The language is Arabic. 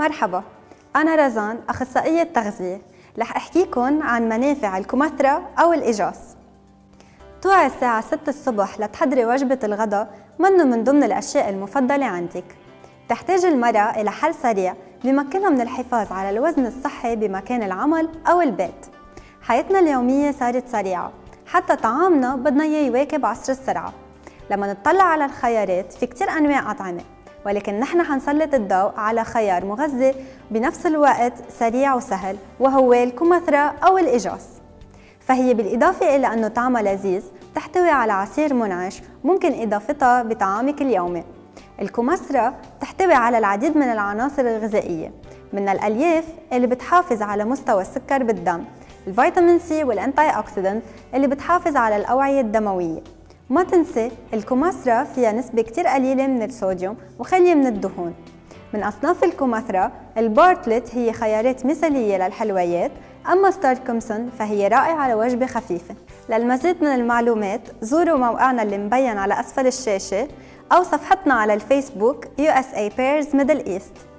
مرحبا. أنا رزان أخصائية تغذية. رح أحكيكم عن منافع الكمثرى أو الإجاص توعي الساعة 6 الصبح لتحضري وجبة الغداء منه من ضمن الأشياء المفضلة عندك. تحتاج المرأة إلى حل سريع بمكنها من الحفاظ على الوزن الصحي بمكان العمل أو البيت. حياتنا اليومية صارت سريعة. حتى طعامنا بدنا إياه يواكب عصر السرعة لما نطلع على الخيارات في كتير أنواع أطعمة. ولكن نحن حنسلط الضوء على خيار مغذي بنفس الوقت سريع وسهل وهو الكمثرى أو الإجاص فهي بالإضافة إلى أنه طعمها لذيذ تحتوي على عصير منعش ممكن إضافتها بطعامك اليومي. الكمثرى تحتوي على العديد من العناصر الغذائية من الألياف اللي بتحافظ على مستوى السكر بالدم الفيتامين سي وال antioxidant اللي بتحافظ على الأوعية الدموية. ما تنسي الكمثرى فيها نسبة كتير قليلة من الصوديوم وخالية من الدهون. من أصناف الكمثرى ال Bartlett هي خيارات مثالية للحلويات أما Starkrimson فهي رائعة لوجبة خفيفة. للمزيد من المعلومات زوروا موقعنا اللي مبين على أسفل الشاشة أو صفحتنا على الفيسبوك USA Pears Middle East